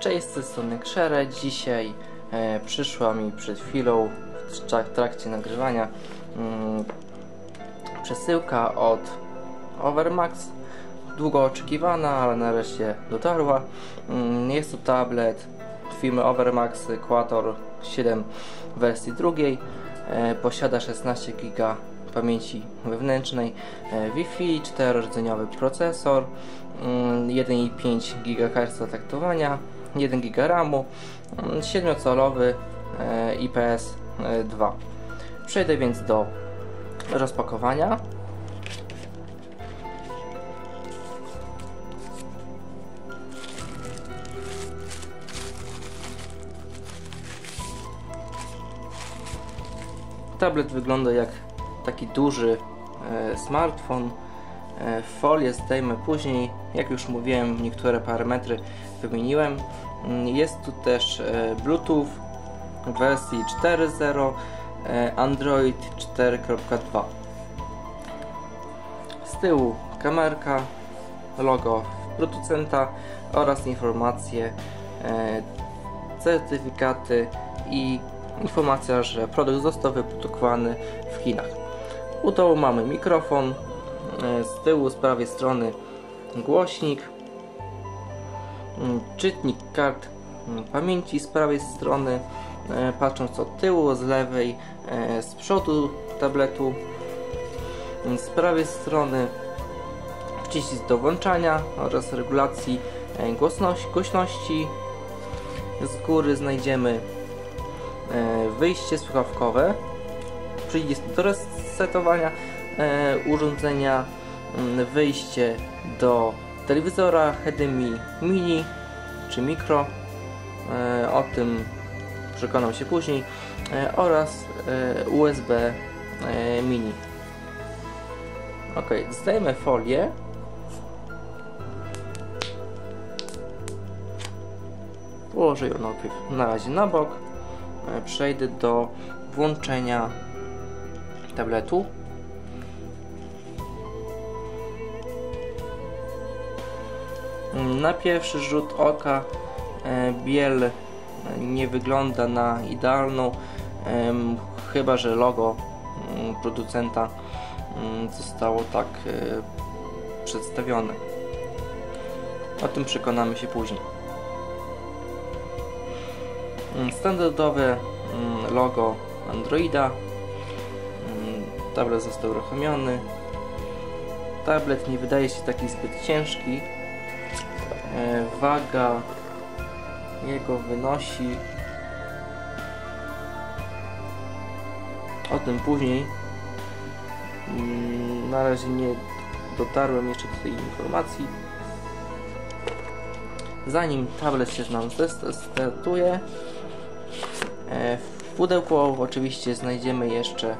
Cześć, z tej strony Krzere. Dzisiaj e, przyszła mi przed chwilą w tra- trakcie nagrywania mm, przesyłka od Overmax. Długo oczekiwana, ale nareszcie dotarła. Mm, jest to tablet firmy Overmax Equator 7 w wersji drugiej. E, posiada 16 GB pamięci wewnętrznej, e, Wi-Fi, 4-rdzeniowy procesor, mm, 1,5 GHz taktowania, 1 GB RAMu, 7-calowy e, IPS e, 2. Przejdę więc do rozpakowania. Tablet wygląda jak taki duży e, smartfon. E, folię zdejmę później. Jak już mówiłem, niektóre parametry wymieniłem. Mm, Jest tu też e, Bluetooth w wersji 4.0, e, Android 4.2. Z tyłu kamerka, logo producenta oraz informacje, certyfikaty i informacja, że produkt został wyprodukowany w Chinach. U dołu mamy mikrofon, z tyłu z prawej strony głośnik, mm, czytnik kart mm, pamięci z prawej strony, e, patrząc od tyłu, z lewej, e, z przodu tabletu, mm, z prawej strony przycisk do włączania oraz regulacji e, głośności. Z góry znajdziemy e, wyjście słuchawkowe, przycisk do resetowania. e, urządzenia, mm, wyjście do telewizora HDMI mini czy mikro, e, o tym przekonam się później, e, oraz e, USB e, mini. Ok, zdejmę folię. Położę ją najpierw na razie na bok. E, Przejdę do włączenia tabletu. Na pierwszy rzut oka e, biel nie wygląda na idealną, em, chyba że logo producenta zostało tak e, przedstawione. O tym przekonamy się później. Standardowe logo Androida. Tablet został uruchomiony. Tablet nie wydaje się taki zbyt ciężki. E, Waga jego wynosi o tym później. Mm, Na razie nie dotarłem jeszcze do tej informacji. Zanim tablet się nam zestartuje, e, w pudełku oczywiście znajdziemy jeszcze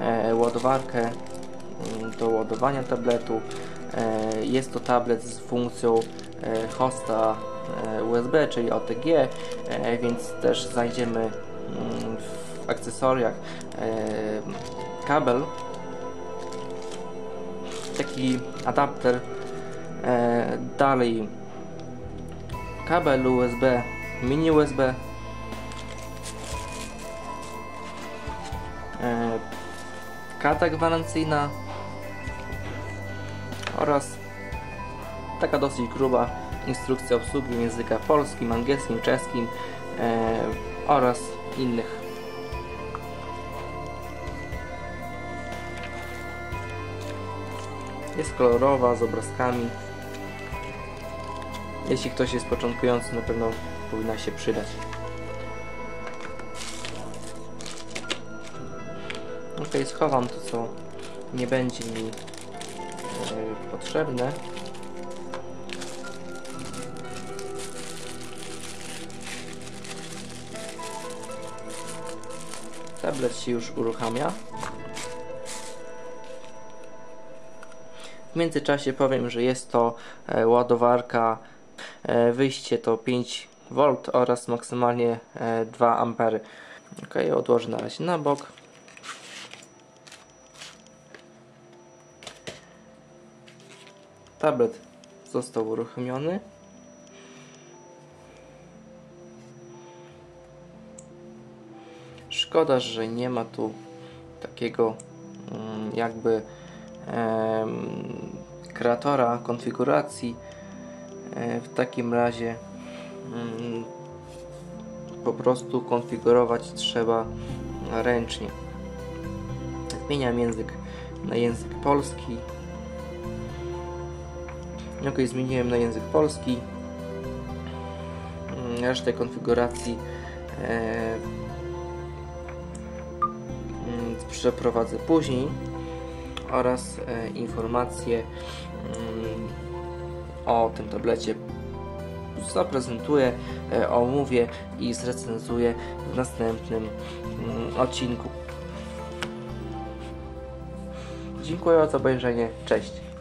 e, ładowarkę mm, do ładowania tabletu. Jest to tablet z funkcją hosta e, USB, czyli OTG, e, więc też znajdziemy mm, w akcesoriach e, kabel, taki adapter, e, dalej kabel USB, mini USB, e, karta gwarancyjna oraz taka dosyć gruba instrukcja obsługi w językach polskim, angielskim, czeskim e, oraz innych. Jest kolorowa z obrazkami. Jeśli ktoś jest początkujący, na pewno powinna się przydać. Ok, schowam to, co nie będzie mi e, potrzebne. Tablet się już uruchamia. W międzyczasie powiem, że jest to e, ładowarka, e, wyjście to 5V oraz maksymalnie e, 2 A. Ok, odłożę na razie na bok. Tablet został uruchomiony. Szkoda, że nie ma tu takiego mm, jakby kreatora konfiguracji. E, W takim razie mm, po prostu konfigurować trzeba ręcznie. Zmieniam język na język polski. Ok, zmieniłem na język polski. Mm, Resztę konfiguracji e, przeprowadzę później oraz e, informacje mm, o tym tablecie zaprezentuję, e, omówię i zrecenzuję w następnym mm, odcinku. Dziękuję za obejrzenie. Cześć.